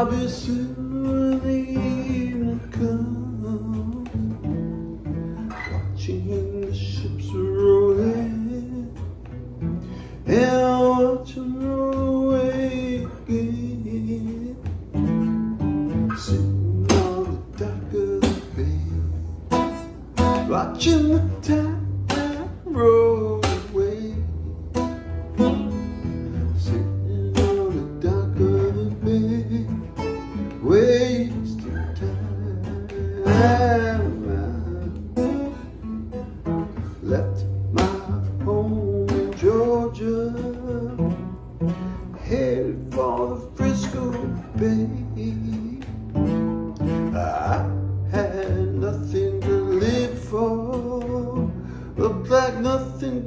I'll be soon when the evening comes, watching the ships roll in, and I'll watch them roll away again, sitting on the dock of the bay, watching the tide roll Left my home in Georgia, headed for the Frisco Bay. I had nothing to live for, looked like nothing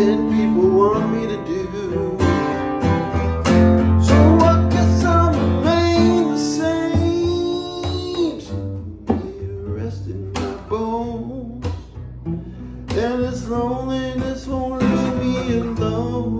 ten people want me to do. So I guess remain the same. Resting my bones. And this loneliness won't leave me alone.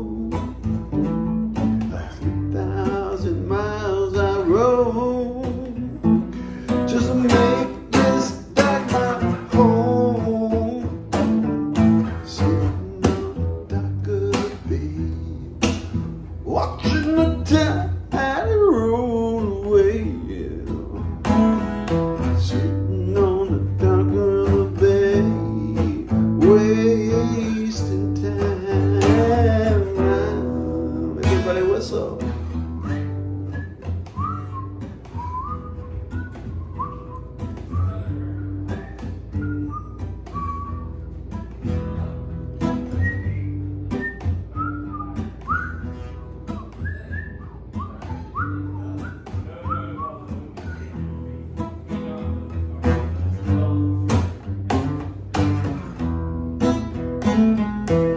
Música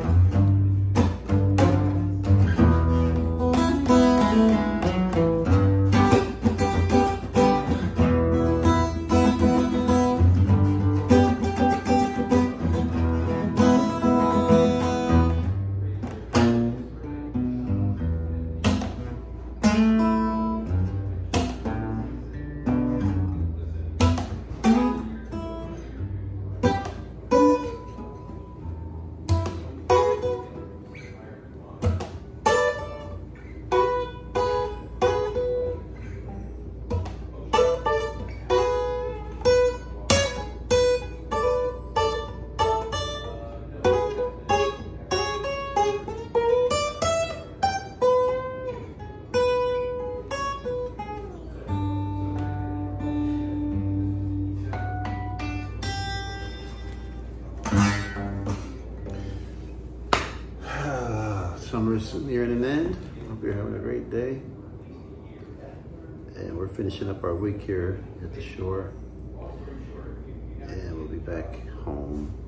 Summer's nearing an end. Hope you're having a great day. And we're finishing up our week here at the shore. And we'll be back home.